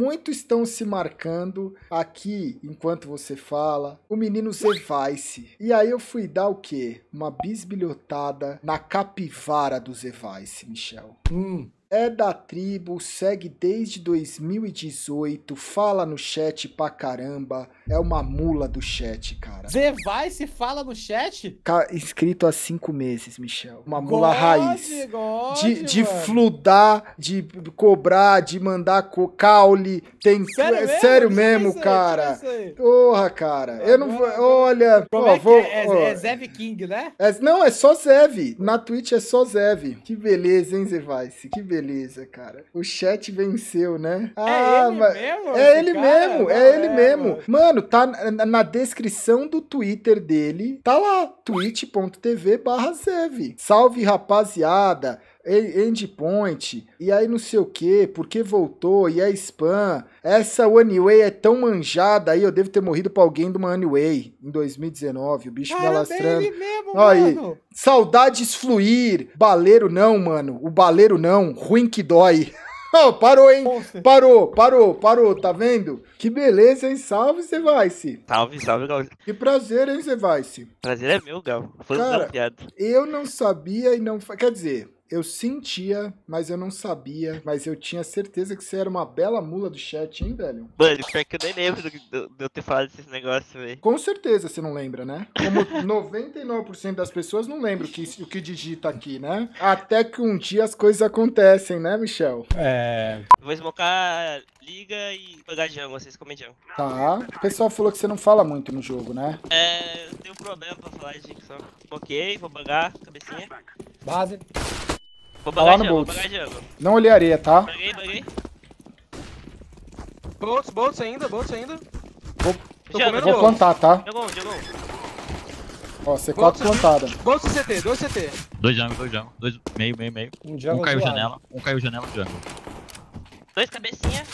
muitos estão se marcando aqui, enquanto você fala, o menino Zevice. E aí eu fui dar o quê? Uma bisbilhotada na capivara do Zevice, Michel. Hum. É da tribo, segue desde 2018, fala no chat pra caramba. É uma mula do chat, cara. Você vai se fala no chat? Ca- Inscrito há cinco meses, Michel. Uma mula raiz. God, De, de mano. fludar, de cobrar, de mandar co- caule. Tem. Sério é mesmo? sério mesmo, aí, cara. Porra, cara. Eu não vou. Olha. Como ó, é vou- é? ó, É, é Zev King, né? é- não, é só Zev. Na Twitch é só Zev. Que beleza, hein, Zevice? Que beleza, cara. O chat venceu, né? é ele mas- mesmo? É ele cara? mesmo, é ele mesmo. mano. Tá na, na descrição do Twitter dele, tá lá, twitch.tv barra. Salve, rapaziada. Endpoint, e aí não sei o que, porque voltou, e é spam. Essa Oneway é tão manjada aí, eu devo ter morrido pra alguém de uma Oneway em 2019, o bicho me Cara, é alastrando. ele mesmo, aí. mano. Saudades fluir, baleiro não, mano, o baleiro não, ruim que dói. Ó, parou, hein? Parou, parou, parou, tá vendo? Que beleza, hein? Salve, Zevice. Salve, salve, Gal. Que prazer, hein, Zevice. Prazer é meu, Gal. Foi Cara, um. Eu não sabia e não... Quer dizer, eu sentia, mas eu não sabia. Mas eu tinha certeza que você era uma bela mula do chat, hein, velho? Mano, pior que eu nem lembro de eu ter falado desses negócios, velho. Com certeza você não lembra, né? Como 99% das pessoas não lembram o que, o que digita aqui, né? Até que um dia as coisas acontecem, né, Michel? É. Vou smocar liga e pegar jungle, vocês comem jungle. Tá. O pessoal falou que você não fala muito no jogo, né? É, eu tenho um problema pra falar de só. Ok, vou bugar, cabecinha. Base. Vou Tá lá no jungle. Não olhei areia, tá? Buguei, buguei. Bolts, bolts ainda, bolts ainda. Vou- comendo Vou bolts. plantar, tá? Jogou um, jogou um. Ó, C4 Boltz, plantada. Bolts e CT, dois CT. Dois jungle, dois jungle. Dois, meio, meio, meio. Um Um caiu zoado. janela, um caiu janela de jungle. Dois cabecinha.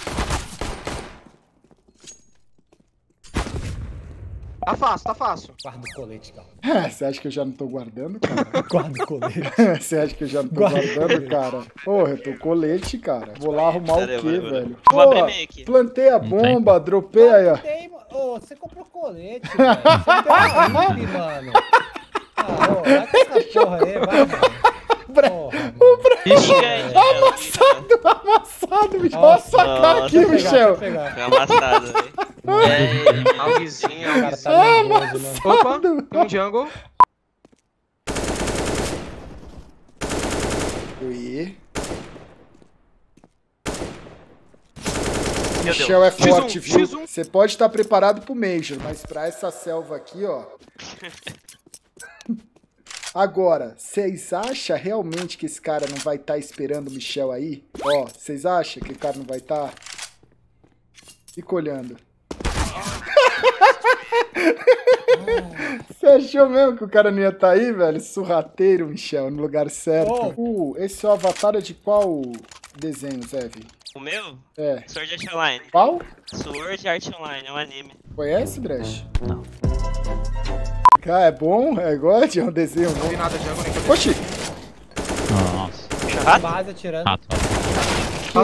Tá fácil, tá fácil. Guarda o colete, cara. É, Você acha que eu já não tô guardando, cara? Guarda o colete. Você acha que eu já não tô Guarda. guardando, cara? Porra, eu tô colete, cara. Vou lá arrumar Cadê, o quê, mano, velho? Vou abrir Porra, meio aqui. plantei a bomba, dropei aí, ó. Ô, você comprou colete, velho. Você não tem VIP, mano. Ah, ô, vai com essa porra aí, vai, mano. Mano. Liga aí, Amassado. Amassado, bicho. Olha Nossa, sacar nossa. aqui, Michel. pegar. Foi amassado, velho. É, Alguizinho, O cara alguizinho. tá nervoso, né? Opa, tem um jungle. Meu Michel é X1, forte, viu? X1. Você pode estar preparado pro Major, mas pra essa selva aqui, ó. Agora, vocês acham realmente que esse cara não vai estar esperando o Michel aí? Ó, vocês acham que o cara não vai estar? Fica olhando. Você achou mesmo que o cara não ia estar aí, velho? Surrateiro, Michel, no lugar certo. Uh, esse é o avatar de qual desenho, Zev? O meu? É. Sword Art Online. Qual? Sword Art Online, é um anime. Conhece, Dresh? Não. Cara, é bom? É igual? É um desenho Não bom. vi nada nem cabeça. Oxi! Nossa. Rato? Base atirando. Rato. Tá?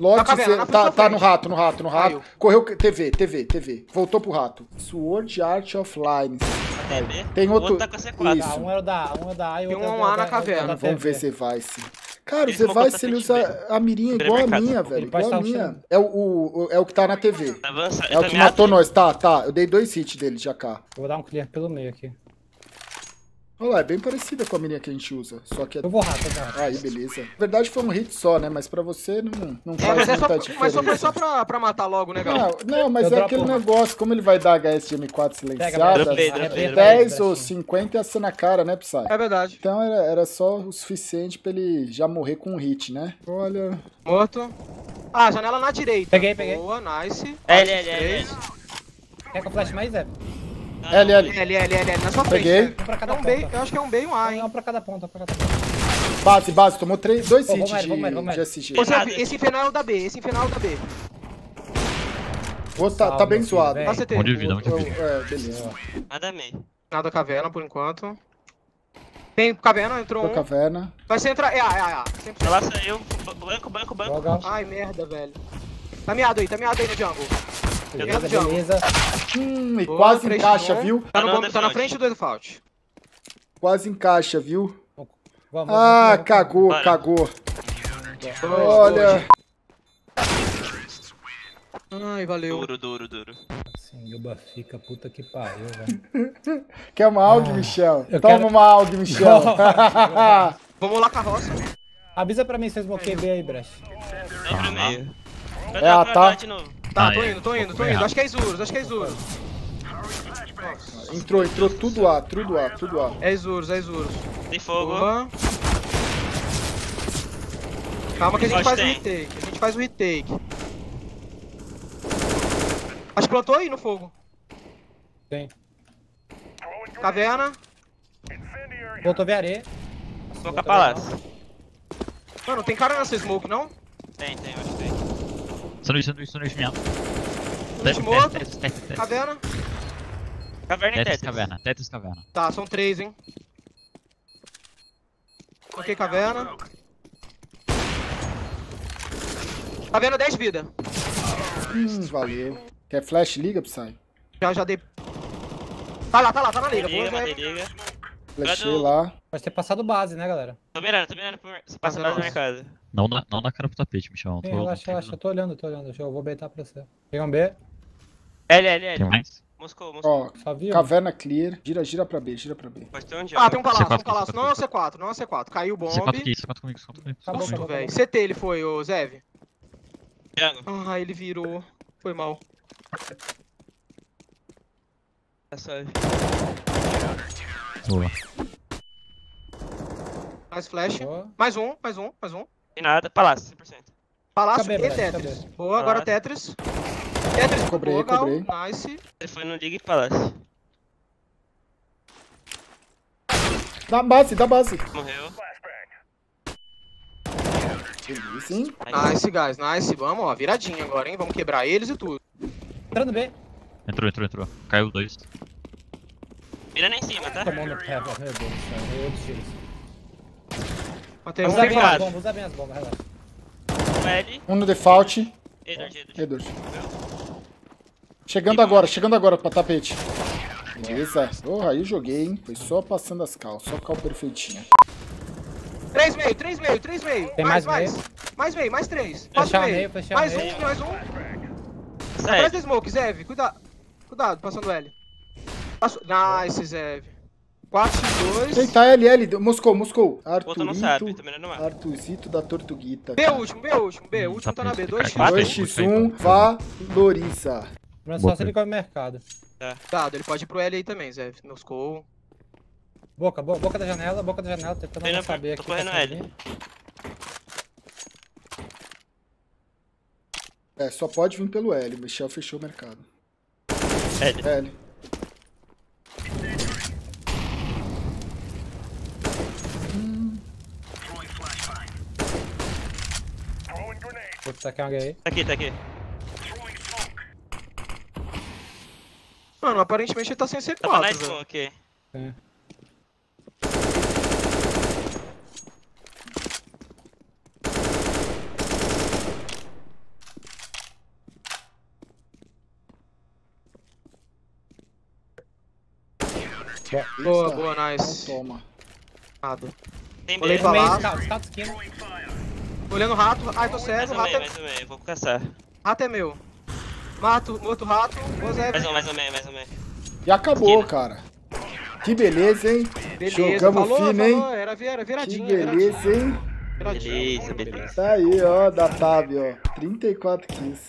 Lote, caverna, tá, tá no rato, no rato, no rato. Caiu. Correu, TV, TV, TV. Voltou pro rato. Sword Art Offline. TB. Tem O outro- outro tá com a C4. Isso. Tá, um era o da, um é da A e o Tem outro um é o A na é caverna. Vamos ver TV. Zevice. Cara, o Ele colocou Zevice ele usa a mirinha igual a minha, velho. Igual a minha. É o, o- é o que tá na TV. É o que matou nós. Tá, tá. Eu dei dois hits dele já cá. Eu vou dar um clear pelo meio aqui. Olha lá, é bem parecida com a mirinha que a gente usa. Só que é. Eu vou vou rato. Aí, beleza. Na verdade foi um hit só, né? Mas pra você não, não É, faz mas, é só, muita mas diferença. só foi só pra, pra matar logo, né, galera? Não, não, mas Eu é aquele uma. negócio, como ele vai dar HS de M4 silenciada, Dropei, Pega, dropei, pega, 10 pega, ou pega. 50 ia ser na cara, né, Psy? É verdade. Então era, era só o suficiente pra ele já morrer com um hit, né? Olha. Morto. Ah, janela na direita. Peguei, peguei. Boa, nice. L, L, L, L. Quer que eu flash mais, Zé? L, L. L, L, L, L, na sua frente. Peguei. Um pra É cada um B, eu acho que é um B e um A, Um, hein? um pra cada ponta, pra cada ponta. Base, base, tomou três, dois Ô, hits vamos, de, vamos, vamos. de SG. Você, Nada. esse infernal é o da B, esse infernal é o da B. Outro tá, tá bem filho, Tá. CT. Um de vida, de Eu- vida. é, beleza. Nada meio. Nada caverna por enquanto. Tem caverna, entrou Tô um. caverna. Vai ser entrar. É A, é A, é A. 100%. Ela saiu. Banco, banco, banco. Joga. Ai, merda, velho. Tá miado aí, tá miado aí no jungle. Beleza, Jungle. beleza. Hum, e Boa, quase três encaixa, bom. viu? Tá, no bomb, tá na frente do default. Quase encaixa, viu? Vamos, Ah, vamos, vamos. cagou, Bora. cagou. Olha. Ai, valeu. Duro, duro, duro. Sim, Yuba fica, puta que pariu, velho. Quer uma AUG, Michel? eu Toma quero- uma AUG, Michel. Vamos lá, carroça. Avisa pra mim se vocês bloqueiam B aí, Brecht. É, ah, pra tá. Tá, Ah, tô é. indo, tô indo, tô indo. Acho que é Isurus, acho que é Isurus. entrou, entrou tudo A, tudo A, tudo A. É Isurus, é Isurus. Tem fogo. Boa. Calma que a gente faz o ter. retake. A gente faz o retake. Acho que plantou aí no fogo. Tem. Caverna. Voltou ver areia. Foca palácio. Mano, tem cara nessa smoke, não? Tem, tem, eu acho que tem. Sanduíche, sanduíche, sanduíche minha. Morto. Tetris, Tetris, Tetris. Caverna. Caverna e Tetris, Tetris. caverna. Tetris, caverna. Tá, são três, hein. Ok, caverna. Caverna 10 vida. Hum, valeu. Quer flash? Liga, Psy. Já, já dei. Tá lá, tá lá, tá na liga. Liga, Boa, liga. Flashei lá. Pode ter passado base, né, galera? Tô mirando, tô mirando por. Você passa lá no mercado. Não na, não na cara pro tapete, Michel. Sim, Tô- relaxa, relaxa. Eu tô olhando, tô olhando. Deixa Eu vou beitar pra você. Pega um B. L, L, L. Tem mais? Moscou, Moscou. Ó, Só viu? caverna clear. Gira, gira pra B, gira pra B. Pode ter um Ah, tem um palácio, C4 um palácio. Não é o C4, não é o C4. Caiu o bomb. C4 aqui, C4 comigo, C4 comigo. Acabou, C4 comigo. acabou. velho. CT ele foi, ô Zev. Ah, ele virou. Foi mal. Tá suave. Boa. Mais flash. Boa. Mais um, mais um, mais um. Tem nada. Palácio, 100%. Palácio e? Tetris. Boa, agora. Tetris. Tetris, Cobrei, boa, Gal. cobrei. Nice. Ele foi no e Palácio. Dá base, dá base. Morreu. Hein? Nice, guys, nice. Vamos, ó, viradinha agora, hein? Vamos quebrar eles e tudo. Entrando B. Entrou, entrou, entrou. Caiu dois. Mirando em cima, tá? Tomou no pé, meu Deus do céu. Errei outros tiros. Matei um Usa bem as bombas, usa bem as bombas, relaxa. Um L. Um no default. Edward, Edward. Edward. Chegando agora, chegando agora pra tapete. Beleza. Porra, aí joguei, hein? Foi só passando as cal, só cal perfeitinha. 3 meio, 3 meio, 3 meio. Tem mais, mais mais. Mais meio, mais 3. Fechar Passa o meio. meio, fechar mais meio. um, mais um. Atrás da smoke, Zev. Cuidado. Cuidado, passando L. Passou. Nice, Zev. 4 2 Eita, LL, Moscou, Moscou. Não sabe, Arthurito, tô mal. Artuzito da Tortuguita. B último, B último, B. O último tá tá na B. preso. 2 Cai- x 2x1, valoriza. Mas só se ele come mercado. Cuidado, ele pode ir pro L aí também, Zev. Moscou. Boca, bo- boca da janela, boca da janela, tentando Tô não pra- saber tô aqui. correndo pra L. É, só pode vir pelo L. Michel fechou o mercado. L. L. Puta, que alguém aí. Tá aqui, tá aqui. Mano, aparentemente ele tá sem Tá pra na C4, smoke. É. Boa, boa, Não nice. toma. Nada. Tem Olhei B. pra lá. scout, scout esquina. Olhando o rato. Ai, tô Mais cego. um Rato meio, é, mais um meio. Vou caçar. rato é meu. Mato, outro rato. Zev. Mais um, mais um meio, mais um meio. E acabou, Esquina. cara. Que beleza, hein? Beleza, Jogamos falou, fino, falou. hein? Era, era Que viradinha, beleza, hein? Beleza, beleza. Tá aí, ó, da Tab, ó. 34 kills.